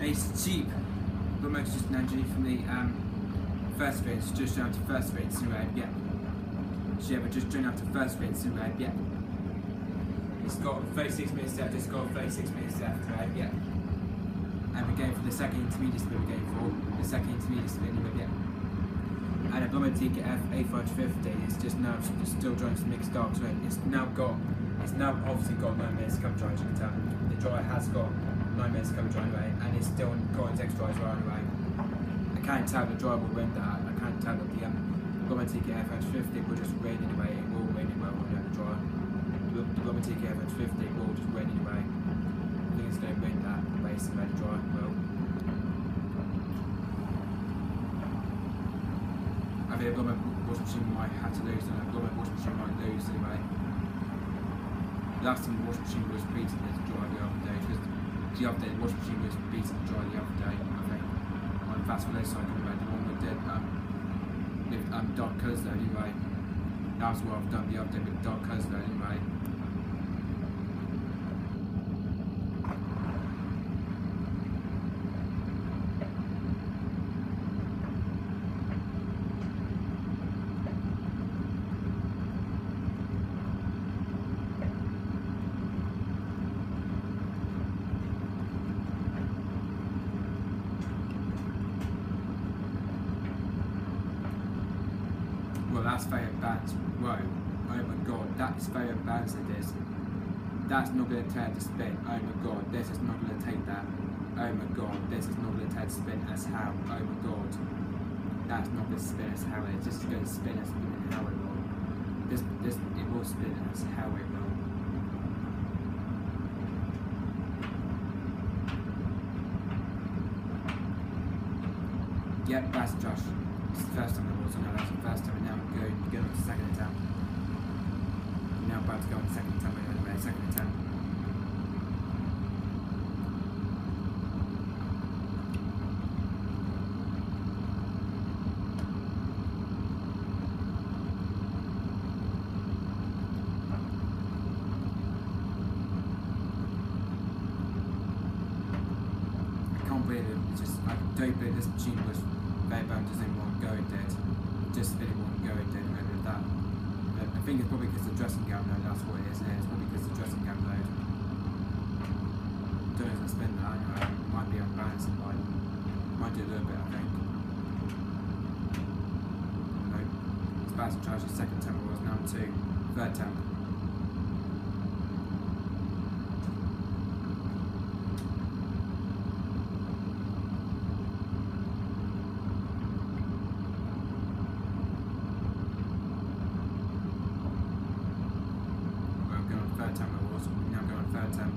It's cheap. The motor's just an engine from the um, first rates, just down to first in red, yeah. So yeah, we're just doing out to first in red, yeah. It's got 36 minutes left, it's got 36 minutes left, right, yeah. And we're going for the second intermediate spin we're going for, the second intermediate spin yeah. And a Blummer Tika F8550 is just now just still trying to mix dark it. It's now got, it's now obviously got no minutes come dry, you can tell. The dry has got 9 minutes to come dry anyway, and it's still got its extra as well anyway. I can't tell the dry will render that, I can't tell that the um, Blummer Tika F8550 will just rain anyway, it will rain anyway when you dry. The the Blummer Tika F8550 will just rain anyway. I think it's going to rain that base and it dry, well. I think a Blummer washing machine might have to lose, and a Blomberg washing machine might lose anyway. Last time the washing machine was beaten it dry the other day, the other day the washing machine was beaten dry the other day, I think. On fast relay cycle, anyway, the one with the um, with um, colours there anyway. That was what I've done the other day with colours there anyway. Well, that's very advanced. Whoa. Oh my god, that's very advanced it is. That's not going to turn to spin. Oh my god, this is not going to take that. Oh my god, this is not going to turn to spin as how. Oh my god. That's not going to spin as how it is. This is going to spin as how it will. This, this, it will spin as how it will. Yep, that's Josh. It's the first time it was, I know that's the first time, and now I'm going, going on to second attempt. I'm now about to go on to second attempt, second attempt. I can't believe it. It's just I don't believe this machine was bad. Doesn't even want to go dead. Just didn't want to go dead over that. But I think it's probably because the dressing gown load. That's what it is. It's probably because the dressing gown load. Don't know if it's spin that. Anyway, might be unbalanced. Might might do a little bit. I think. No, it's about to charge the second tempo was now two. Third tempo. Well, I'm going on third temp I was, now going on third temp.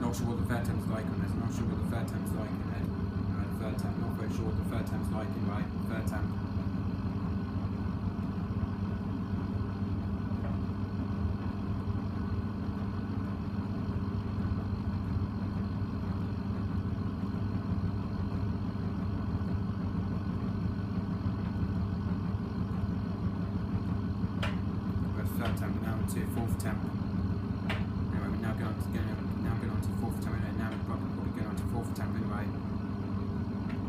Not sure what the third temp's like on this, not sure what the third temp's like in it. Right, third temp, not quite sure what the third temp's like in right, third temp. We're third temp, now into fourth temp. Going on to going now going on to fourth temp. Anyway, now we're probably, going on to fourth temp anyway.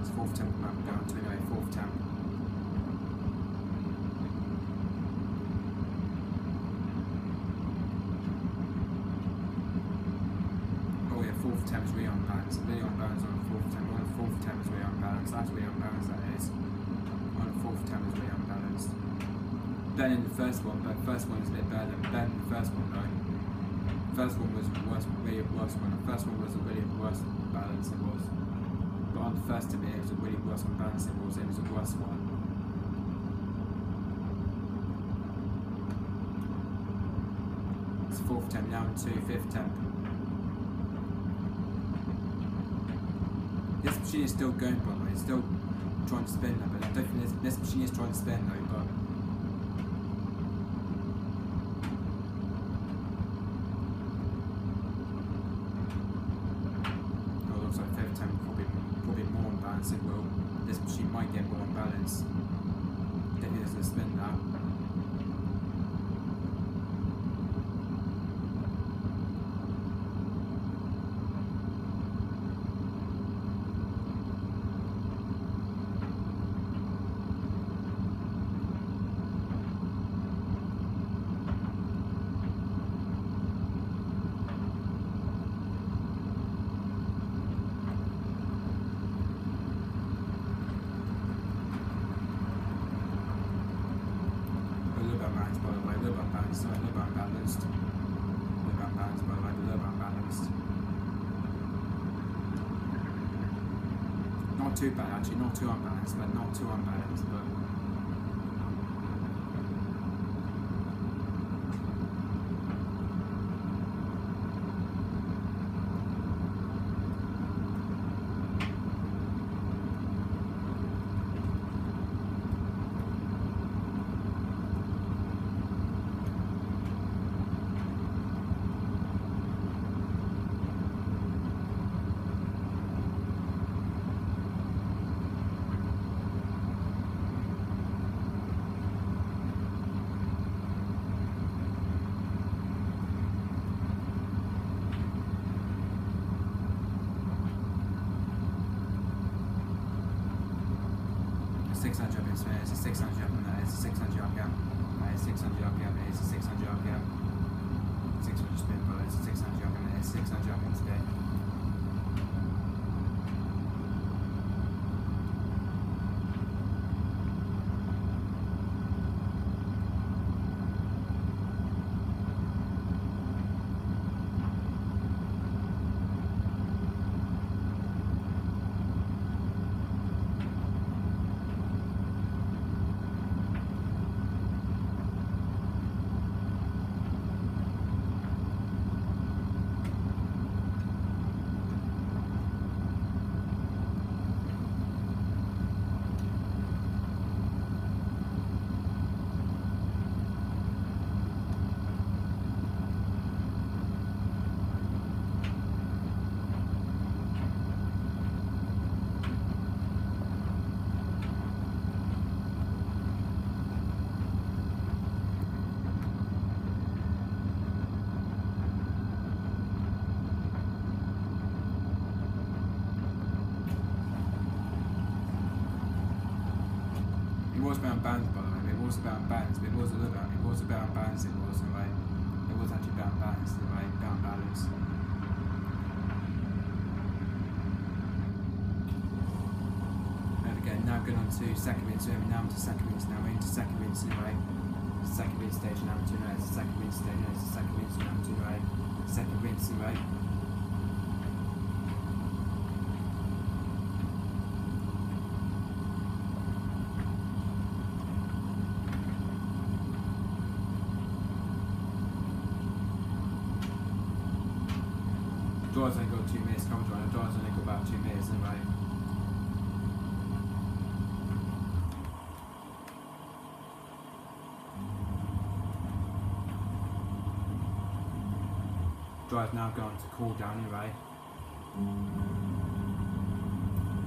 It's fourth temp we're going on to anyway, fourth temp. Oh yeah, fourth temp is really unbalanced. Unbalanced on fourth. On fourth temp is really unbalanced. That's really unbalanced. That is. On fourth temp is really unbalanced better than the first one, but the first one is a bit better than, than the first one though. First one was worse, really worse one. The first one was a really worse balance it was. But on the first time it was a really worse one balance it was, it was a worse one. It's fourth temp now to fifth temp. This machine is still going by the way, it's still trying to spin though, but I don't think this, this machine is trying to spin though, but Oh, looks like fifth temp probably probably more unbalanced it will. This machine might get more unbalanced. Definitely doesn't spin that. Bit unbalanced. A little bit unbalanced, by the way, but a little bit unbalanced. Not too bad actually, not too unbalanced, but not too unbalanced, but six hundred up in Spain, it's a six hundred up in there, it's a six hundred up here. Uh, it's six hundred up here, it's a six hundred up here. Six hundred spin but it's a six hundred up in there, it's six about bands, by the way. It was about bands, but it was a little bit. It was about bands. It was in a way. It was actually about bands in a way, about balance. And again, now going on to second so now into second wind, now into second a way. Second wind stage now into a second wind stage, now into second wind now into a way. Second wind in Dry's only got two minutes, come dry, dry's only got about two minutes in a way. Now going to cool down anyway.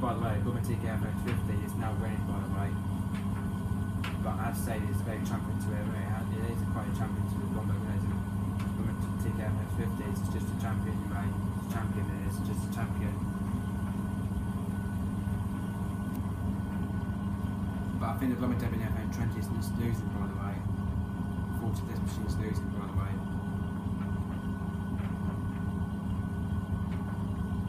By the way, Gumatic FX 50 is now winning by the way. But I have to say it's very champion to it, it is quite a champion to the Bomber Gumatic FX 50 it's just a champion right? Champion is, just a champion. But I think the Bloomington FM 20 is just losing by the way. 40 this machine's losing by the way.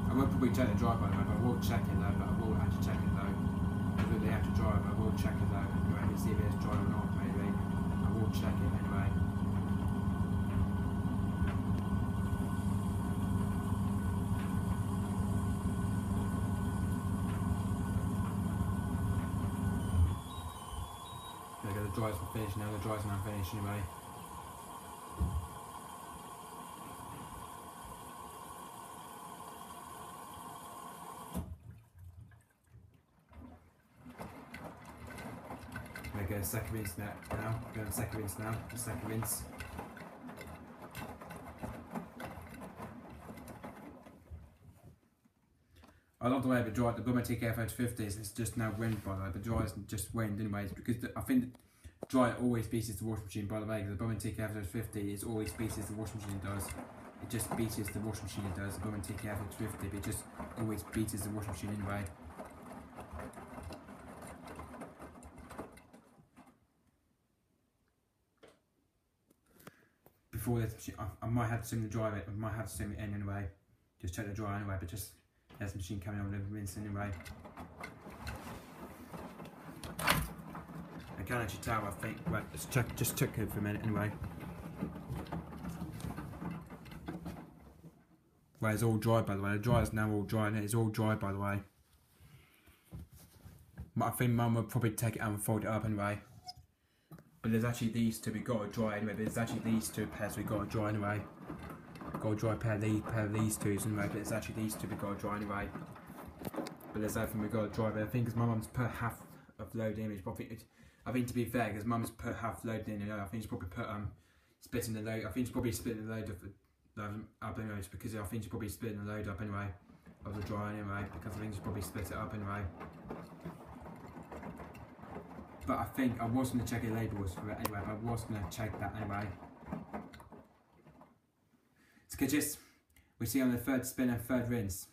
I won't probably check the drive by the way, but I will check it though, but I will have to check it though. I really have to drive, I will check it though, anyway, see if it's dry or not maybe. I will check it anyway. The dry's finished now, the dry's now finished anyway. Go, second rinse now, now. Go second rinse now, the second rinse. I love the way the dry, the Gumatic F850s, it's just now wind by the way, the dry is just wind anyways, because the, I think dry always beats the washing machine by the way, because the Gumatic F850 is always beats the washing machine does. It just beats the washing machine it does, the Gumatic F850, but it just always beats the washing machine anyway. Before this I, I might have to sim the dry it, I might have to sim it in anyway. Just check the dry anyway, but just there's the machine coming on with rinse anyway. I can't actually tell, I think. Right, let's check, just check it for a minute anyway. Right, it's all dry by the way. The dryer's is now all dry and it is all dry by the way. But I think mum will probably take it out and fold it up anyway. But there's actually these two we got to dry anyway. But there's actually these two pairs we got to dry anyway. Got a dry pair of these pair of these twos anyway. But it's actually these two we got to dry anyway. But there's everything we got to dry. But I think it's my mum's per half of load image. But I think I think to be fair, because mum's put half load in, know, I think she's probably put um splitting the load. I think she's probably splitting the load of um, up anyways because I think she's probably splitting the load up anyway of the dry anyway because I think she's probably split it up anyway. But I think I was to check the labels for it anyway, but I was to check that anyway. Just, we see on the third spin and third rinse,